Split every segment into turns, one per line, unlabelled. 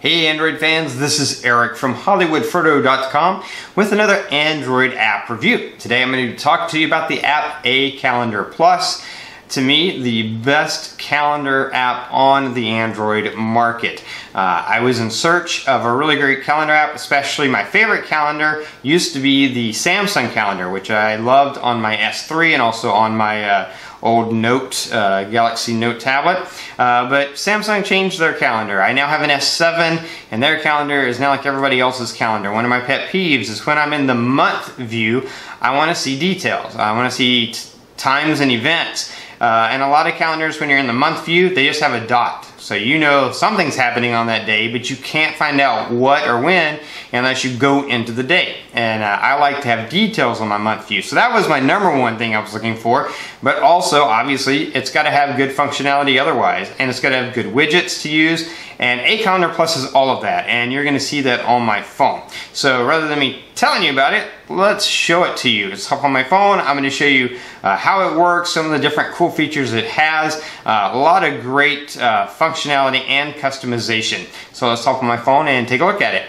Hey Android fans, this is Eric from HollywoodFrodo.com with another Android app review. Today I'm going to talk to you about the app A Calendar Plus. To me, the best calendar app on the Android market. Uh, I was in search of a really great calendar app, especially my favorite calendar used to be the Samsung calendar, which I loved on my S3 and also on my uh, old Note, uh, Galaxy Note tablet. Uh, but Samsung changed their calendar. I now have an S7 and their calendar is now like everybody else's calendar. One of my pet peeves is when I'm in the month view, I want to see details. I want to see times and events. Uh, and a lot of calendars, when you're in the month view, they just have a dot. So you know something's happening on that day, but you can't find out what or when unless you go into the day. And uh, I like to have details on my month view. So that was my number one thing I was looking for. But also, obviously, it's got to have good functionality otherwise. And it's got to have good widgets to use. And A Calendar Plus is all of that. And you're to see that on my phone. So rather than me telling you about it, let's show it to you. It's up on my phone. I'm to show you uh, how it works, some of the different cool features it has, uh, a lot of great uh, functionality and customization. So let's hop on my phone and take a look at it.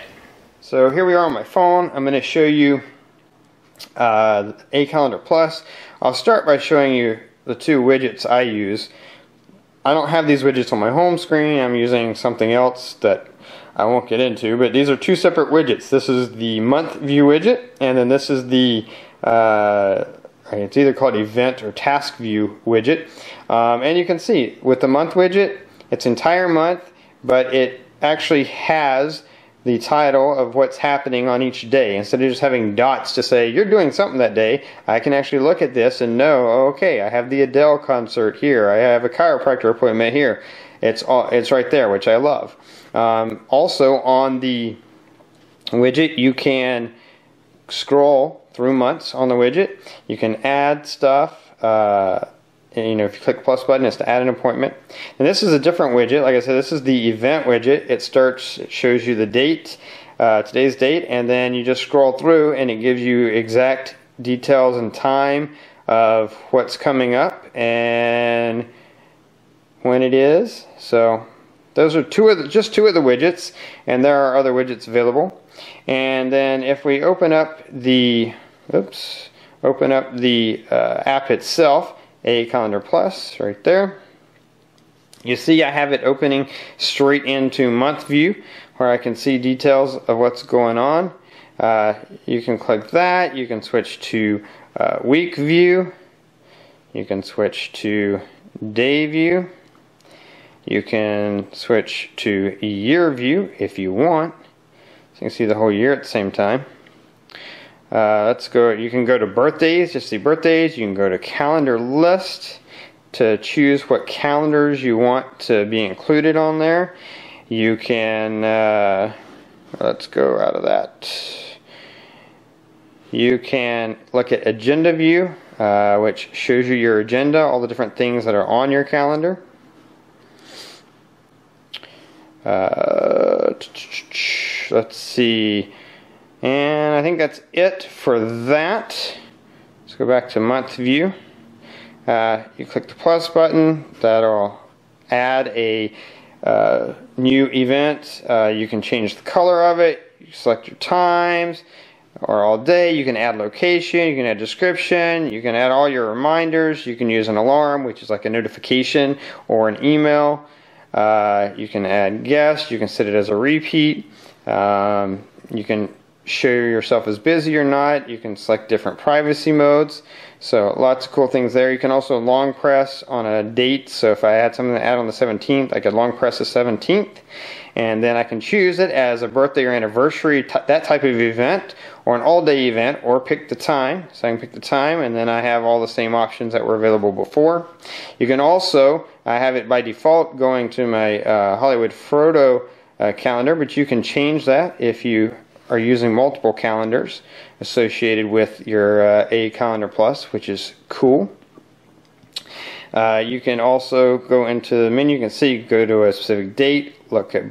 So here we are on my phone. I'm to show you uh, A Calendar Plus. I'll start by showing you the two widgets I use. I don't have these widgets on my home screen. I'm using something else that I won't get into, but these are two separate widgets. This is the month view widget, and then this is the, uh, it's either called event or task view widget. Um, and you can see with the month widget, it's entire month, but it actually has the title of what's happening on each day. Instead of just having dots to say, you're doing something that day, I can actually look at this and know, okay, I have the Adele concert here, I have a chiropractor appointment here. It's, all, it's right there, which I love. Um, also on the widget you can scroll through months on the widget. You can add stuff. Uh, you know, if you click the plus button, it's to add an appointment. And this is a different widget. Like I said, this is the event widget. It starts, it shows you the date, uh, today's date, and then you just scroll through and it gives you exact details and time of what's coming up and when it is. So those are two of the, just two of the widgets, and there are other widgets available. And then if we open up the, oops, open up the uh, app itself, A Calendar Plus, right there. You see I have it opening straight into month view where I can see details of what's going on. Uh, you can click that, you can switch to uh, week view, you can switch to day view, you can switch to year view if you want. So you can see the whole year at the same time. Uh, let's go, you can go to birthdays, just see birthdays. You can go to calendar list to choose what calendars you want to be included on there. You can, uh, let's go out of that. You can look at agenda view, uh, which shows you your agenda, all the different things that are on your calendar. Uh, let's see. And I think that's it for that. Let's go back to month view. Uh, you click the plus button. That'll add a uh, new event. Uh, you can change the color of it. You select your times or all day. You can add location. You can add description. You can add all your reminders. You can use an alarm, which is like a notification or an email. Uh, you can add guests. You can set it as a repeat. Um, you can show yourself as busy or not. You can select different privacy modes. So lots of cool things there. You can also long press on a date. So if I had something to add on the 17th, I could long press the 17th. And then I can choose it as a birthday or anniversary, that type of event, or an all-day event, or pick the time. So I can pick the time, and then I have all the same options that were available before. You can also, I have it by default going to my uh, Hollywood Frodo uh, calendar, but you can change that if you are using multiple calendars associated with your uh, A Calendar Plus, which is cool. Uh, you can also go into the menu. You can see, you can go to a specific date, look at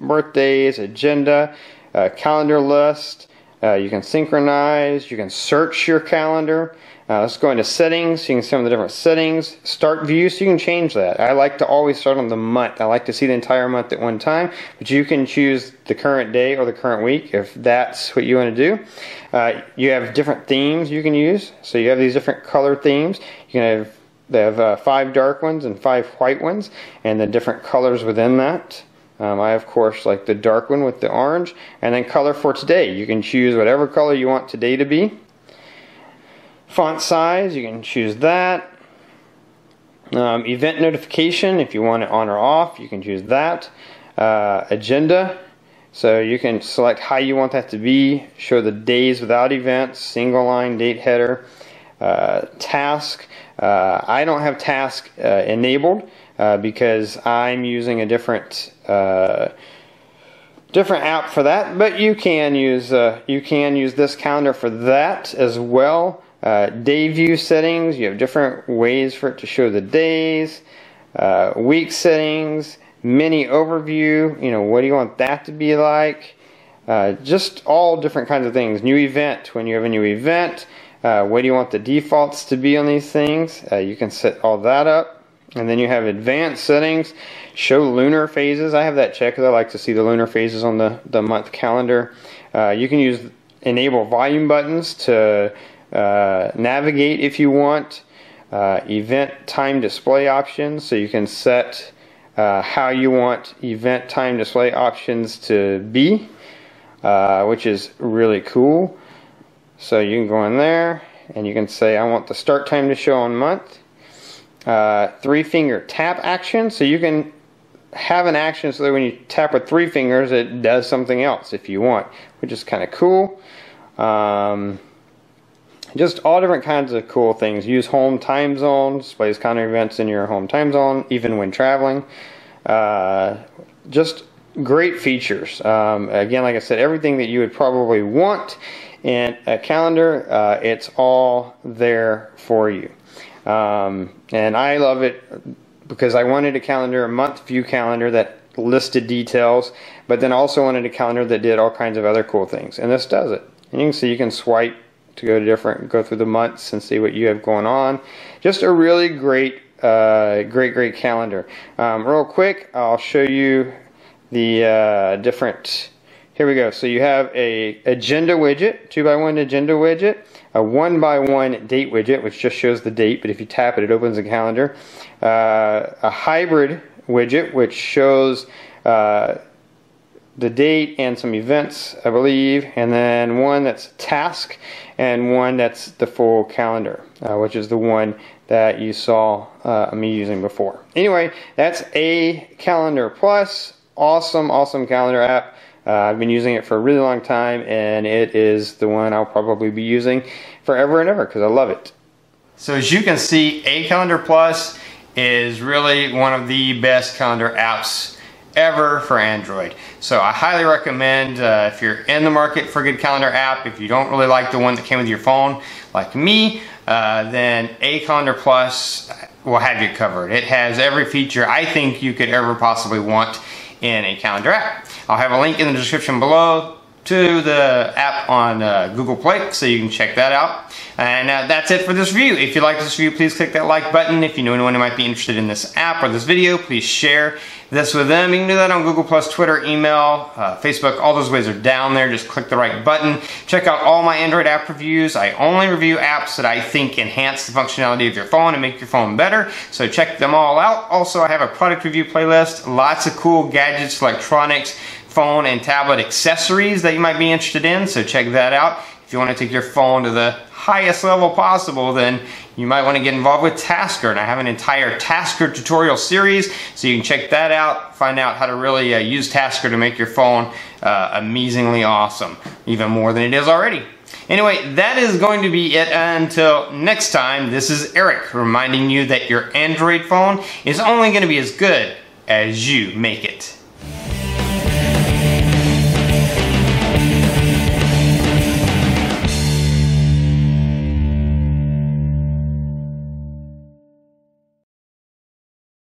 birthdays, agenda, uh, calendar list. Uh, you can synchronize, you can search your calendar. Uh, let's go into settings. You can see some of the different settings. Start view, so you can change that. I like to always start on the month. I like to see the entire month at one time, but you can choose the current day or the current week if that's what you want to do. Uh, you have different themes you can use. So you have these different color themes. You can have they have uh, five dark ones and five white ones, and the different colors within that. Um, I, of course, like the dark one with the orange. And then color for today. You can choose whatever color you want today to be. Font size, you can choose that. Um, event notification, if you want it on or off, you can choose that. Uh, agenda, so you can select how you want that to be. Show the days without events, single line date header. Uh, task, uh, I don't have task uh, enabled uh, because I'm using a different uh, different app for that. But you can use you can use this calendar for that as well. Uh, day view settings, you have different ways for it to show the days. Uh, week settings, mini overview, you know, what do you want that to be like? Uh, just all different kinds of things. New event, when you have a new event, uh, what do you want the defaults to be on these things? Uh, you can set all that up. And then you have advanced settings, show lunar phases. I have that checked because I like to see the lunar phases on the, the month calendar. Uh, you can use enable volume buttons to uh, navigate if you want. Uh, event time display options, so you can set uh, how you want event time display options to be, uh, which is really cool. So you can go in there and you can say, I want the start time to show on month. Uh, three finger tap action, so you can have an action so that when you tap with three fingers, it does something else if you want, which is kind of cool. Um, just all different kinds of cool things. Use home time zone, displays calendar events in your home time zone, even when traveling. Uh, just great features. Um, again, like I said, everything that you would probably want in a calendar, uh, it's all there for you. Um, and I love it because I wanted a calendar, a month view calendar that listed details, but then also wanted a calendar that did all kinds of other cool things. And this does it. And you can see you can swipe to go to different, go through the months and see what you have going on. Just a really great, uh, great, great calendar. Um, real quick, I'll show you the uh, different. Here we go. So you have a agenda widget, two by one agenda widget, a one by one date widget, which just shows the date, but if you tap it, it opens a calendar. Uh, a hybrid widget, which shows uh, the date and some events, I believe, and then one that's task and one that's the full calendar, uh, which is the one that you saw uh, me using before. Anyway, that's a calendar plus. Awesome, awesome calendar app. Uh, I've been using it for a really long time, and it is the one I'll probably be using forever and ever because I love it. So as you can see, A Calendar Plus is really one of the best calendar apps ever for Android. So I highly recommend uh, if you're in the market for a good calendar app, if you don't really like the one that came with your phone, like me, uh, then A Calendar Plus will have you covered. It has every feature I think you could ever possibly want in a calendar app. I'll have a link in the description below to the app on uh, Google Play so you can check that out. And uh, that's it for this review. If you like this review, please click that like button. If you know anyone who might be interested in this app or this video, please share this with them. You can do that on Google Plus, Twitter, email, uh, Facebook. All those ways are down there. Just click the right button. Check out all my Android app reviews. I only review apps that I think enhance the functionality of your phone and make your phone better. So check them all out. Also, I have a product review playlist. Lots of cool gadgets, electronics, phone and tablet accessories that you might be interested in, so check that out. If you want to take your phone to the highest level possible, then you might want to get involved with Tasker. And I have an entire Tasker tutorial series, so you can check that out, find out how to really uh, use Tasker to make your phone uh, amazingly awesome, even more than it is already. Anyway, that is going to be it until next time. This is Eric reminding you that your Android phone is only going to be as good as you make it.